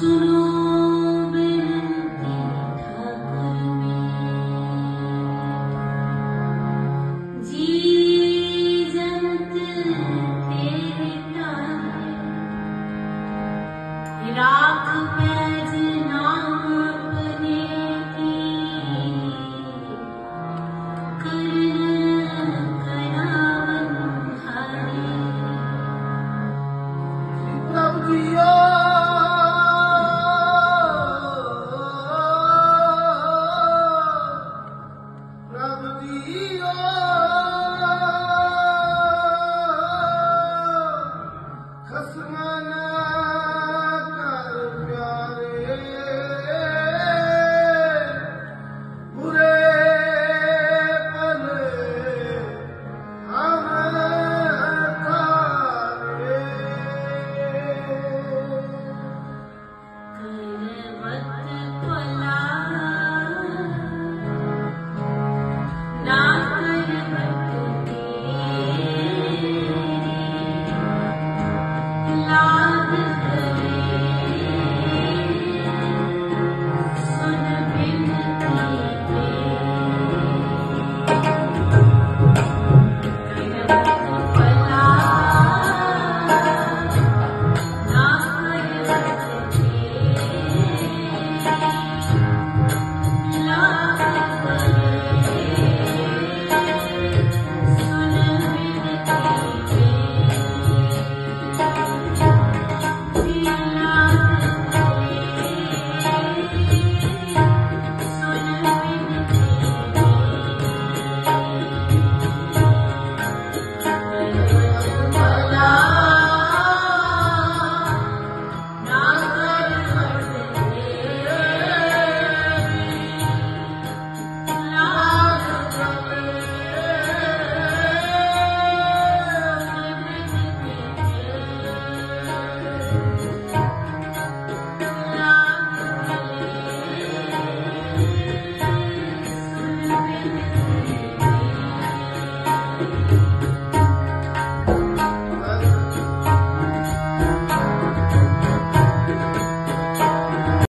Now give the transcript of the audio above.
Absolutely. Yeah, Kasna. not